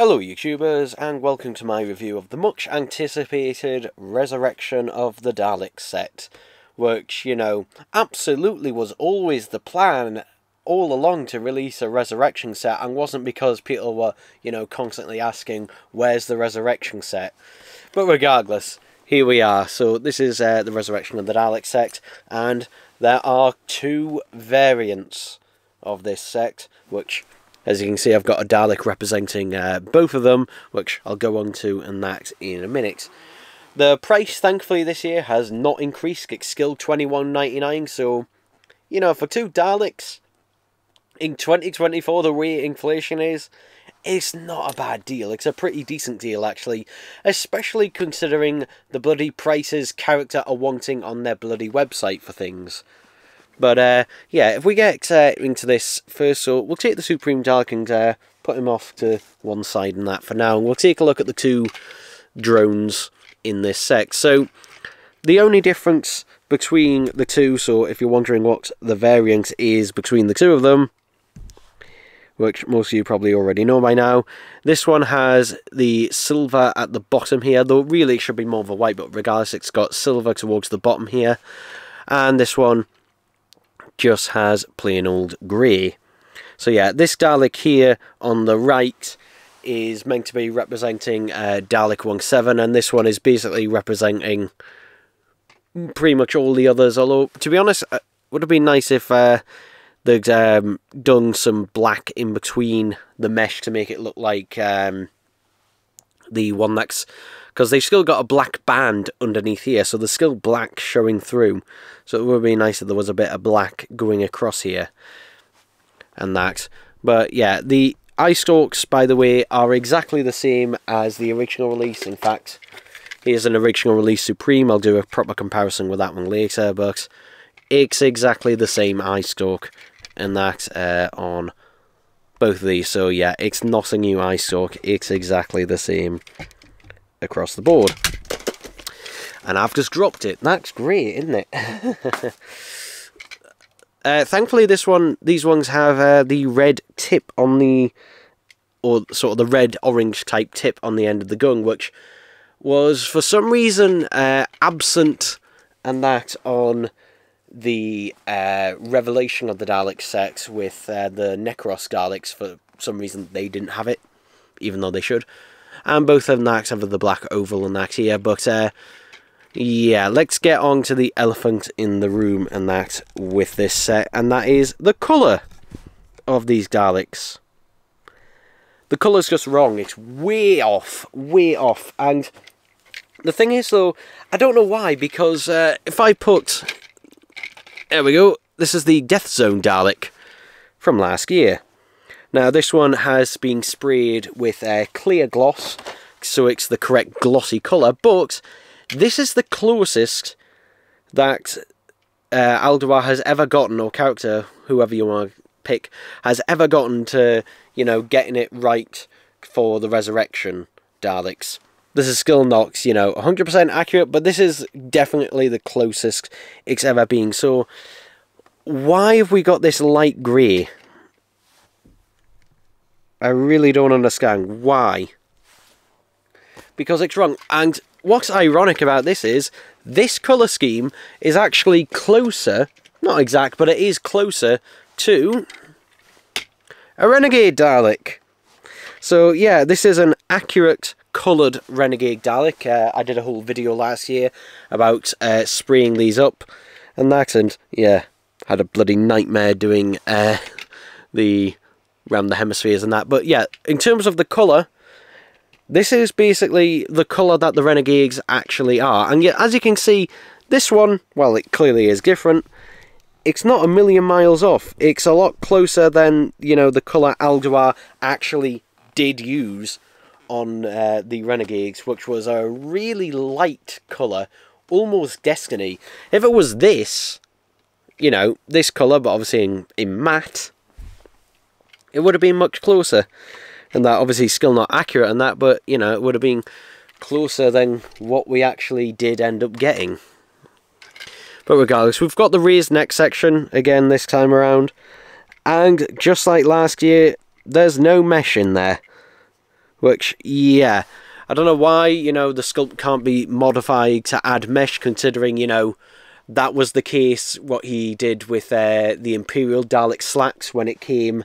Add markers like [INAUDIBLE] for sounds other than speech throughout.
Hello YouTubers and welcome to my review of the much anticipated Resurrection of the Daleks set which, you know, absolutely was always the plan all along to release a Resurrection set and wasn't because people were, you know, constantly asking where's the Resurrection set. But regardless, here we are. So this is uh, the Resurrection of the Daleks set and there are two variants of this set which as you can see, I've got a Dalek representing uh, both of them, which I'll go on to and that in a minute. The price, thankfully, this year has not increased. It's still twenty one ninety nine. So, you know, for two Daleks in 2024, the way inflation is, it's not a bad deal. It's a pretty decent deal, actually. Especially considering the bloody prices character are wanting on their bloody website for things. But uh, yeah, if we get uh, into this first, so we'll take the Supreme Dalek and uh, put him off to one side and that for now. And we'll take a look at the two drones in this sec. So the only difference between the two, so if you're wondering what the variant is between the two of them, which most of you probably already know by now. This one has the silver at the bottom here, though really it should be more of a white, but regardless it's got silver towards the bottom here. And this one just has plain old grey. So yeah, this Dalek here on the right is meant to be representing uh, Dalek 17 and this one is basically representing pretty much all the others, although to be honest, it uh, would have been nice if uh, they'd um, done some black in between the mesh to make it look like um, the one that's because they've still got a black band underneath here, so there's still black showing through. So it would be nice if there was a bit of black going across here and that. But yeah, the eye stalks, by the way, are exactly the same as the original release. In fact, here's an original release Supreme. I'll do a proper comparison with that one later, but it's exactly the same eye stalk and that uh, on both of these. So yeah, it's not a new eye stalk. It's exactly the same across the board. And I've just dropped it. That's great, isn't it? [LAUGHS] uh, thankfully, this one, these ones have uh, the red tip on the, or sort of the red-orange type tip on the end of the gun, which was for some reason uh, absent and that on the uh, revelation of the Dalek sex with uh, the Necros Daleks. For some reason, they didn't have it, even though they should and both of them have the black oval and that here, but uh, yeah, let's get on to the elephant in the room and that with this set, and that is the colour of these Daleks. The colour's just wrong, it's way off, way off, and the thing is though, I don't know why, because uh, if I put, there we go, this is the Death Zone Dalek from last year. Now this one has been sprayed with a clear gloss, so it's the correct glossy colour, but this is the closest that uh, Alduar has ever gotten, or character, whoever you want to pick, has ever gotten to, you know, getting it right for the Resurrection Daleks. This is still not, you know, 100% accurate, but this is definitely the closest it's ever been. So, why have we got this light grey? I really don't understand why. Because it's wrong. And what's ironic about this is, this colour scheme is actually closer, not exact, but it is closer to a Renegade Dalek. So yeah, this is an accurate coloured Renegade Dalek. Uh, I did a whole video last year about uh, spraying these up and that, and yeah, had a bloody nightmare doing uh, the around the hemispheres and that. But yeah, in terms of the colour, this is basically the colour that the Renegades actually are. And yet, as you can see, this one, well, it clearly is different. It's not a million miles off. It's a lot closer than, you know, the colour Alduar actually did use on uh, the Renegades, which was a really light colour, almost Destiny. If it was this, you know, this colour, but obviously in, in matte, it would have been much closer. And that obviously still not accurate and that, but you know, it would have been closer than what we actually did end up getting. But regardless, we've got the raised neck section again this time around. And just like last year, there's no mesh in there. Which, yeah, I don't know why, you know, the sculpt can't be modified to add mesh, considering, you know, that was the case, what he did with uh, the Imperial Dalek slacks when it came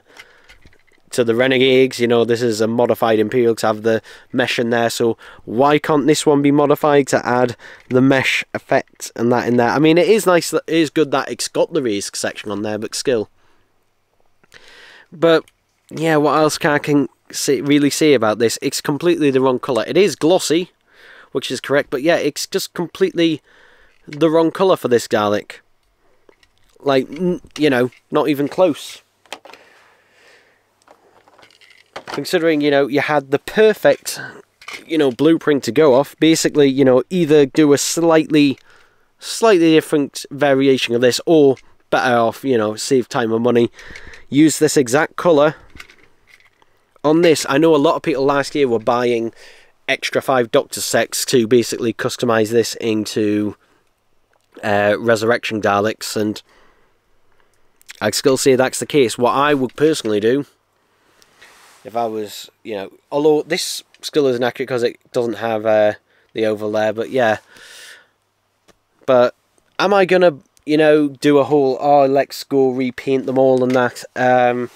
to the Renegades. You know, this is a modified Imperial to have the mesh in there, so why can't this one be modified to add the mesh effect and that in there? I mean, it is nice, that, it is good that it's got the raised section on there, but still. But, yeah, what else can I can really say about this? It's completely the wrong colour. It is glossy, which is correct, but yeah, it's just completely the wrong colour for this Dalek. Like, you know, not even close. Considering, you know, you had the perfect, you know, blueprint to go off. Basically, you know, either do a slightly, slightly different variation of this or better off, you know, save time and money. Use this exact colour on this. I know a lot of people last year were buying extra five Doctor sets to basically customize this into uh, Resurrection Daleks, and I'd still say that's the case. What I would personally do, if I was, you know, although this still isn't accurate because it doesn't have uh, the oval there, but yeah. But am I gonna, you know, do a whole, oh, let's go repaint them all and that? Um,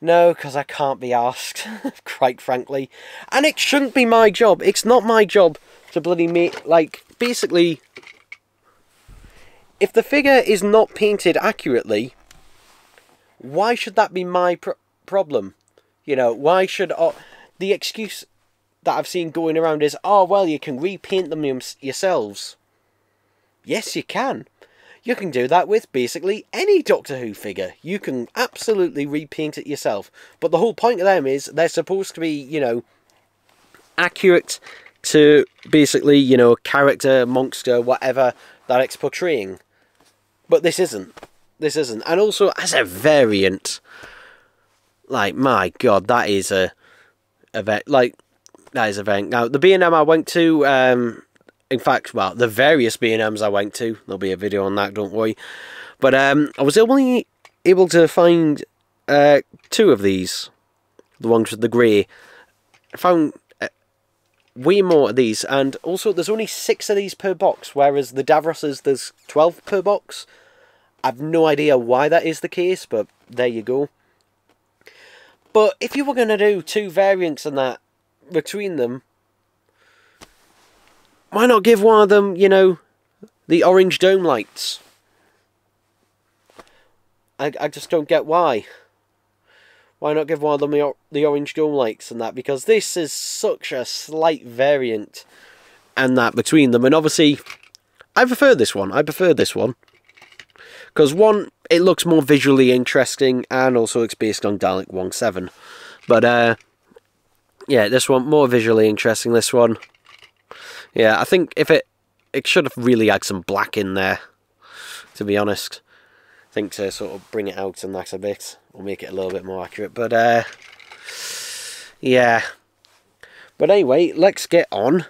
no, because I can't be asked, [LAUGHS] quite frankly. And it shouldn't be my job. It's not my job to bloody make, like, basically if the figure is not painted accurately, why should that be my pr problem? You know, why should... The excuse that I've seen going around is, oh, well, you can repaint them yourselves. Yes, you can. You can do that with basically any Doctor Who figure. You can absolutely repaint it yourself. But the whole point of them is they're supposed to be, you know, accurate to basically, you know, character, monster, whatever that it's portraying. But this isn't. This isn't. And also, as a variant, like, my god, that is a, event. like, that is a variant. Now, the B&M I went to, um, in fact, well, the various B&Ms I went to, there'll be a video on that, don't worry. But um, I was only able to find uh, two of these, the ones with the grey. I found uh, way more of these, and also there's only six of these per box, whereas the Davroses, there's 12 per box. I've no idea why that is the case, but there you go. But if you were going to do two variants and that between them, why not give one of them, you know, the orange dome lights? I, I just don't get why. Why not give one of them the, the orange dome lights and that? Because this is such a slight variant and that between them. And obviously, I prefer this one. I prefer this one. Because one, it looks more visually interesting, and also it's based on Dalek 1-7. But, uh, yeah, this one, more visually interesting, this one. Yeah, I think if it, it should have really had some black in there, to be honest. I think to sort of bring it out and that a bit, or make it a little bit more accurate. But, uh, yeah. But anyway, let's get on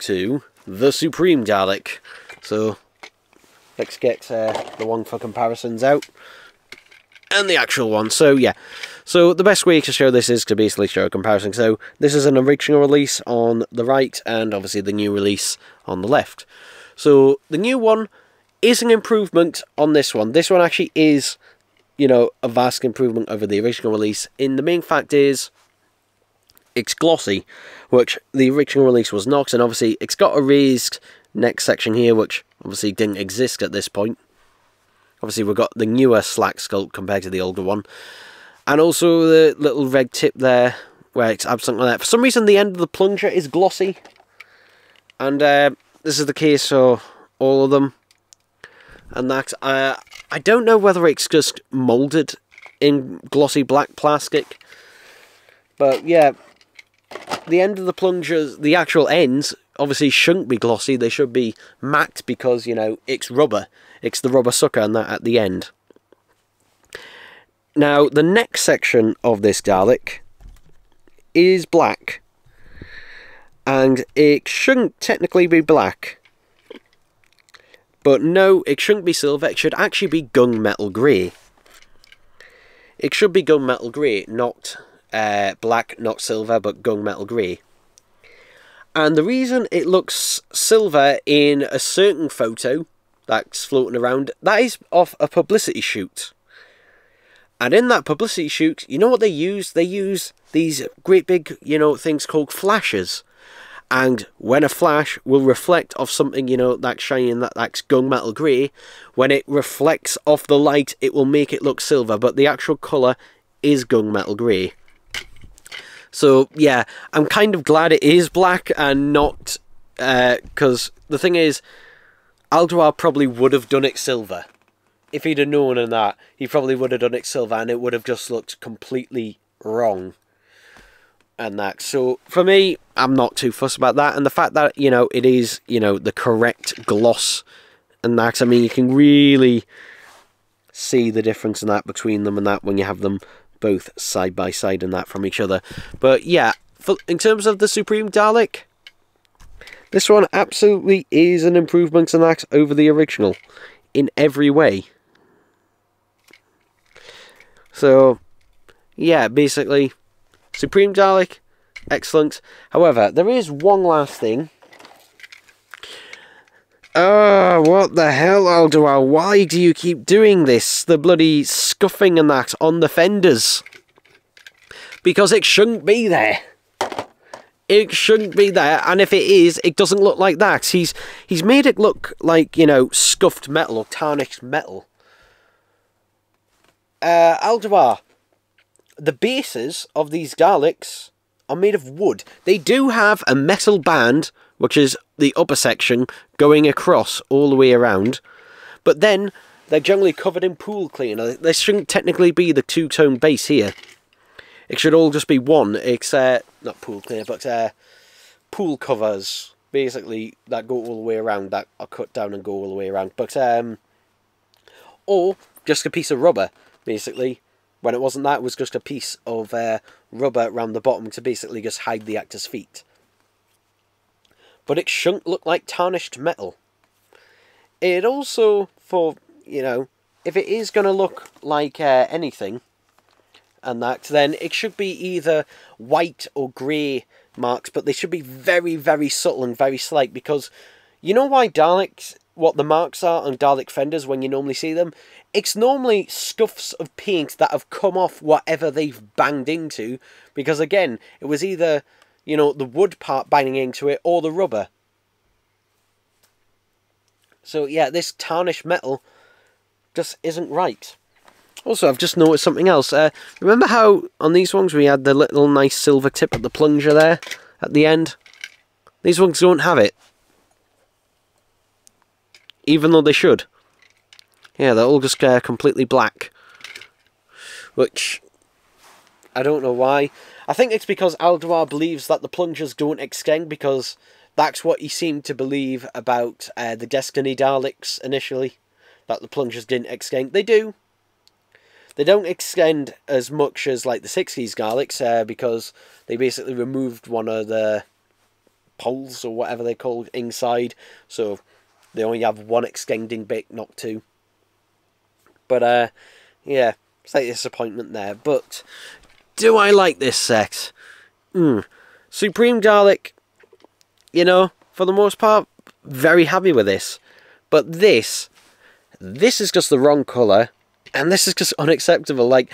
to the Supreme Dalek. So, let's get uh, the one for comparisons out and the actual one. So yeah, so the best way to show this is to basically show a comparison. So this is an original release on the right and obviously the new release on the left. So the new one is an improvement on this one. This one actually is, you know, a vast improvement over the original release. In the main fact is it's glossy, which the original release was not, and obviously it's got a raised next section here, which obviously didn't exist at this point. Obviously, we've got the newer slack sculpt compared to the older one. And also the little red tip there, where it's absent on that. For some reason, the end of the plunger is glossy. And uh, this is the case for all of them. And that, uh, I don't know whether it's just moulded in glossy black plastic. But yeah, the end of the plungers, the actual ends, obviously shouldn't be glossy. They should be matte because, you know, it's rubber. It's the rubber sucker and that at the end. Now, the next section of this Dalek is black. And it shouldn't technically be black. But no, it shouldn't be silver. It should actually be gunmetal grey. It should be gunmetal grey, not uh, black, not silver, but gunmetal grey. And the reason it looks silver in a certain photo that's floating around, that is off a publicity shoot. And in that publicity shoot, you know what they use? They use these great big, you know, things called flashes. And when a flash will reflect off something, you know, that's shining, that, that's gunmetal grey, when it reflects off the light, it will make it look silver, but the actual colour is gunmetal grey. So, yeah, I'm kind of glad it is black and not... Because uh, the thing is, Alduar probably would have done it silver if he'd have known and that, he probably would have done it silver and it would have just looked completely wrong. And that. So for me, I'm not too fussed about that. And the fact that, you know, it is, you know, the correct gloss and that, I mean, you can really see the difference in that between them and that when you have them both side by side and that from each other. But yeah, for, in terms of the Supreme Dalek, this one absolutely is an improvement in that over the original in every way. So, yeah, basically, Supreme Dalek, excellent. However, there is one last thing. Oh, what the hell, Alduar? Why do you keep doing this? The bloody scuffing and that on the fenders. Because it shouldn't be there. It shouldn't be there, and if it is, it doesn't look like that. He's he's made it look like, you know, scuffed metal or tarnished metal uh, Alduar, the bases of these Daleks are made of wood. They do have a metal band, which is the upper section, going across all the way around. But then, they're generally covered in pool cleaner. This shouldn't technically be the two-tone base here. It should all just be one. Uh, not pool cleaner, but uh, pool covers, basically, that go all the way around, that are cut down and go all the way around. But, um, or just a piece of rubber basically. When it wasn't that, it was just a piece of uh, rubber around the bottom to basically just hide the actor's feet. But it shouldn't look like tarnished metal. It also, for, you know, if it is going to look like uh, anything, and that, then it should be either white or grey marks, but they should be very, very subtle and very slight, because you know why Daleks, what the marks are on Dalek fenders when you normally see them? it's normally scuffs of paint that have come off whatever they've banged into, because again, it was either, you know, the wood part banging into it or the rubber. So yeah, this tarnished metal just isn't right. Also, I've just noticed something else. Uh, remember how on these ones we had the little nice silver tip at the plunger there at the end? These ones don't have it. Even though they should. Yeah, they're all just uh, completely black. Which, I don't know why. I think it's because Alduar believes that the plungers don't extend because that's what he seemed to believe about uh, the Destiny Daleks initially. That the plungers didn't extend. They do. They don't extend as much as like the 60s Daleks uh, because they basically removed one of the poles or whatever they're called inside. So they only have one extending bit, not two. But, uh, yeah, slight disappointment there. But, do I like this set? Hmm. Supreme Dalek, you know, for the most part, very happy with this. But this, this is just the wrong colour, and this is just [LAUGHS] unacceptable. Like,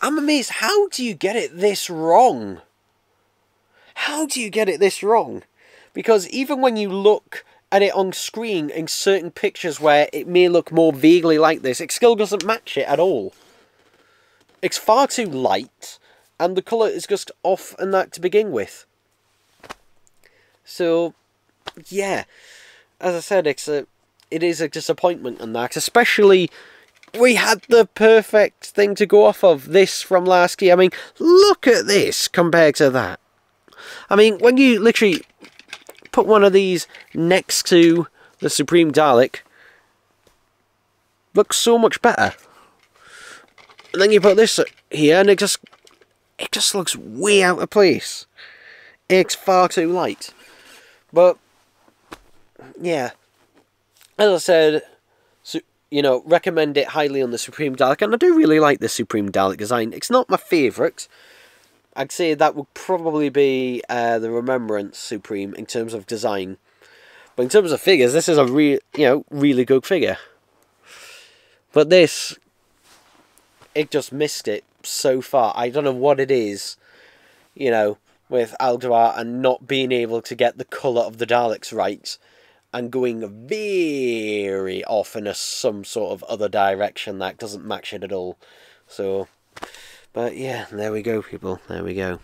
I'm amazed, how do you get it this wrong? How do you get it this wrong? Because even when you look at it on screen in certain pictures where it may look more vaguely like this, it still doesn't match it at all. It's far too light, and the colour is just off and that to begin with. So, yeah, as I said, it's a, it is a disappointment in that, especially we had the perfect thing to go off of, this from last year. I mean, look at this compared to that. I mean, when you literally put one of these next to the Supreme Dalek, looks so much better. And then you put this here and it just it just looks way out of place. It's far too light. But yeah. As I said, so, you know, recommend it highly on the Supreme Dalek, and I do really like the Supreme Dalek design. It's not my favourite, I'd say that would probably be uh, the Remembrance Supreme in terms of design. But in terms of figures, this is a real, you know, really good figure. But this, it just missed it so far. I don't know what it is, you know, with Alduar and not being able to get the colour of the Daleks right and going very off in a some sort of other direction that doesn't match it at all. So, but yeah, there we go, people. There we go.